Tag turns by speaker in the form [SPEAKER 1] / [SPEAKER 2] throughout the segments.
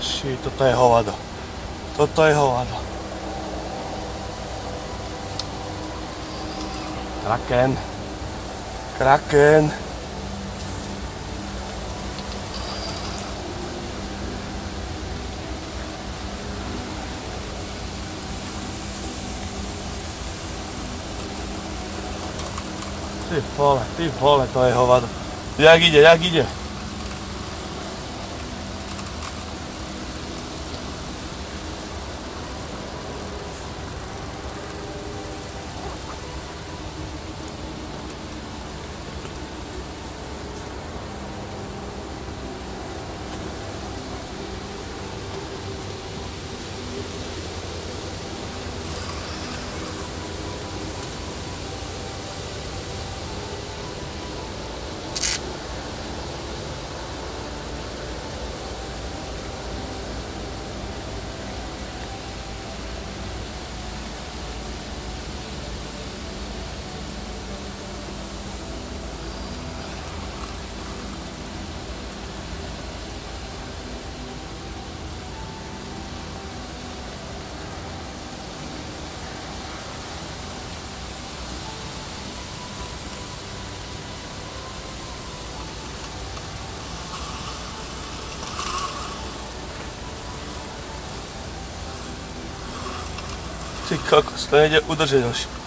[SPEAKER 1] Ši, toto je hovado. Toto je hovado. Kraken. Kraken. Ty vole, ty vole, to je hovado. Jak ide, jak ide? Ty kako, stanje udeřenost.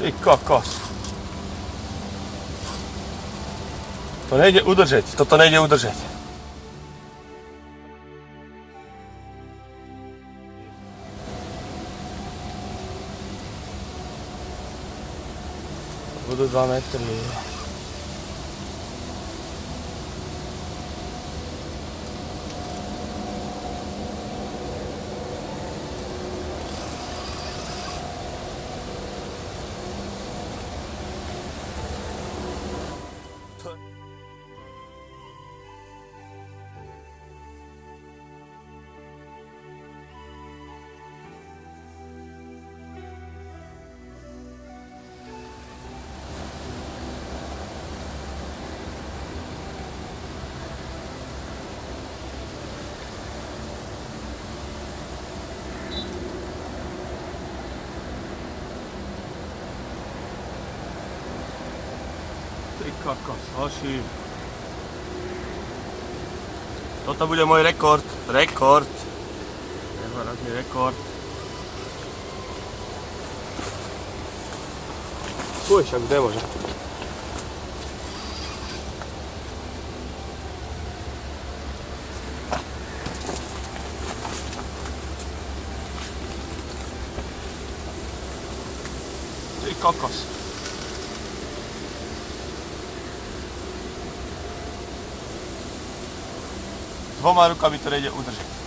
[SPEAKER 1] Ty kokos. To nejde udržet, toto nejde udržet. Budú 2 metry. 村。Kokos, hoši. Toto bude môj rekord. Rekord. Nehorazný rekord. Fuj, však kde môže. Ty kokos. Dvoma rukami to nejde udržet.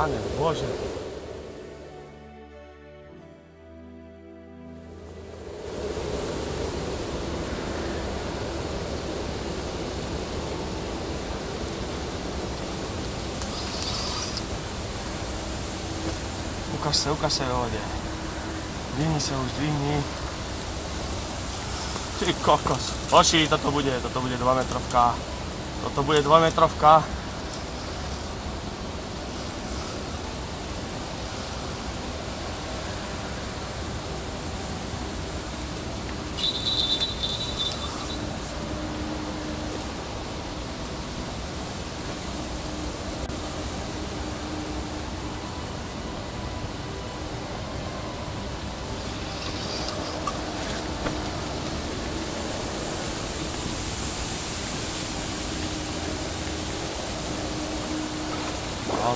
[SPEAKER 1] Panie Boże. Ukaż se, ukaż se odzie. Dvihni se už, dvihni. Ty kokos. Hoši, toto bude, toto bude 2 metrovka. Toto bude 2 metrovka.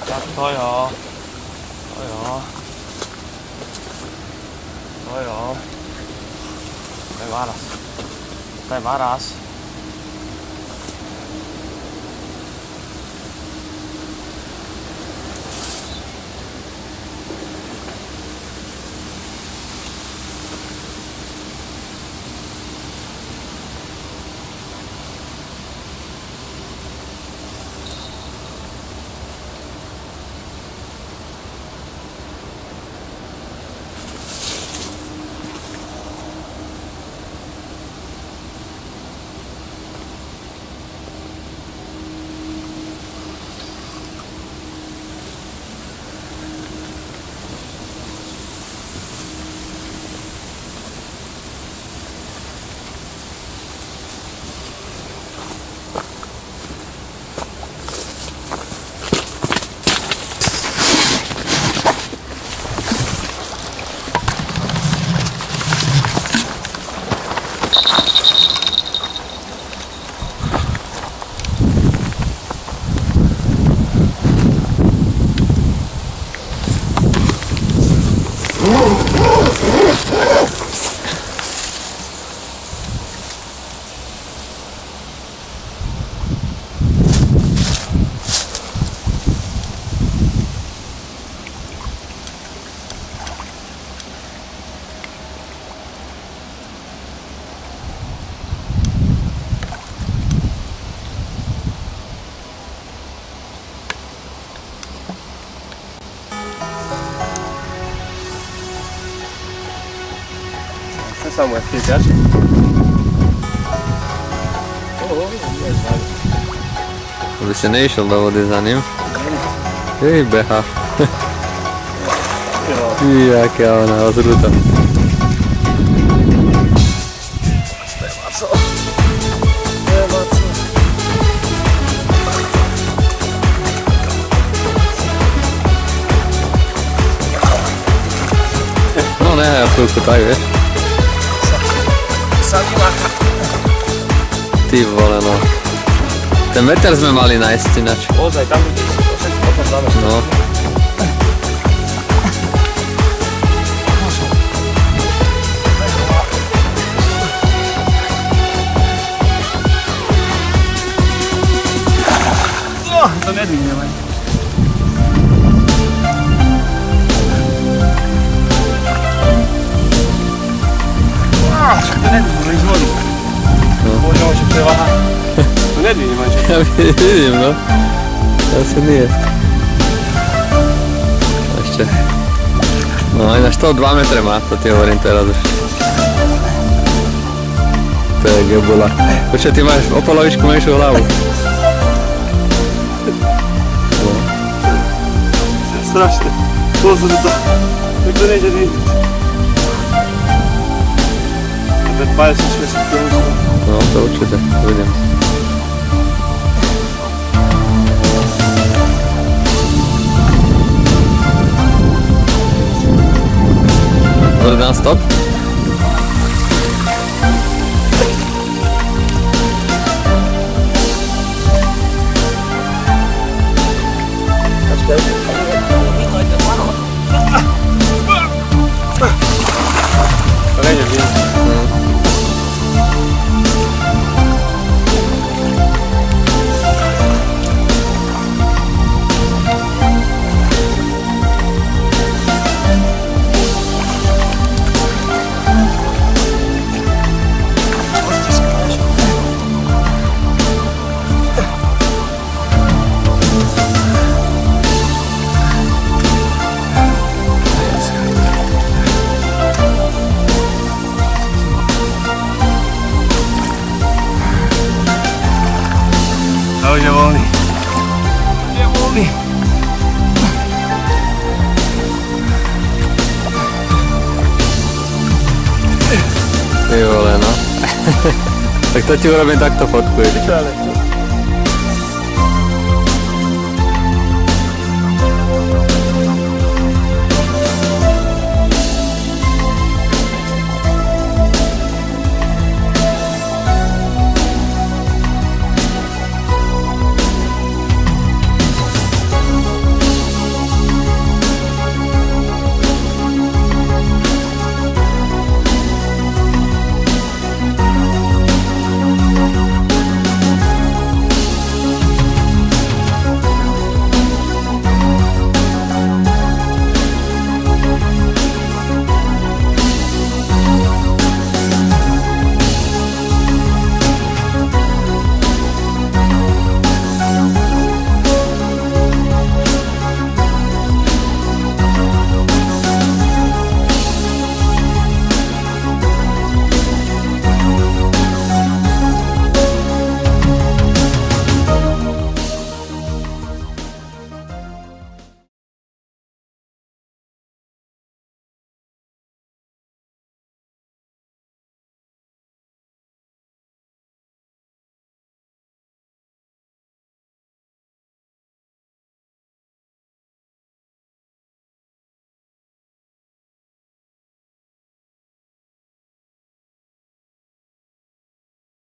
[SPEAKER 1] Tak to jo. To jo. To jo. To je varas. To je varas.
[SPEAKER 2] somewhere too, gotcha. Wysyniejsze dowody za nim. Ej,
[SPEAKER 3] becha.
[SPEAKER 2] Jaka ona
[SPEAKER 3] rozruta.
[SPEAKER 2] No ne, absolutnie tak,
[SPEAKER 3] wiesz. Macha.
[SPEAKER 2] Ty vole, no. Ten veter sme mali nájsť ináč.
[SPEAKER 3] Ozaj, tam bude si to všetko potom dáme.
[SPEAKER 2] No,
[SPEAKER 1] nemáš.
[SPEAKER 2] Ja vidím, no. Asi nie. Ešte. No ináč to 2 metre má, to ti hovorím teraz už. To je gebola. Počkaj, ty máš o polovičku menšiu hlavu.
[SPEAKER 1] Strašné. Pozor to. Tak to nejde vidieť. Ten 56 kg.
[SPEAKER 2] No, to určite, vidím.
[SPEAKER 1] non-stop?
[SPEAKER 2] Ty vole, no. tak to ti urobím takto fotku.
[SPEAKER 1] Ale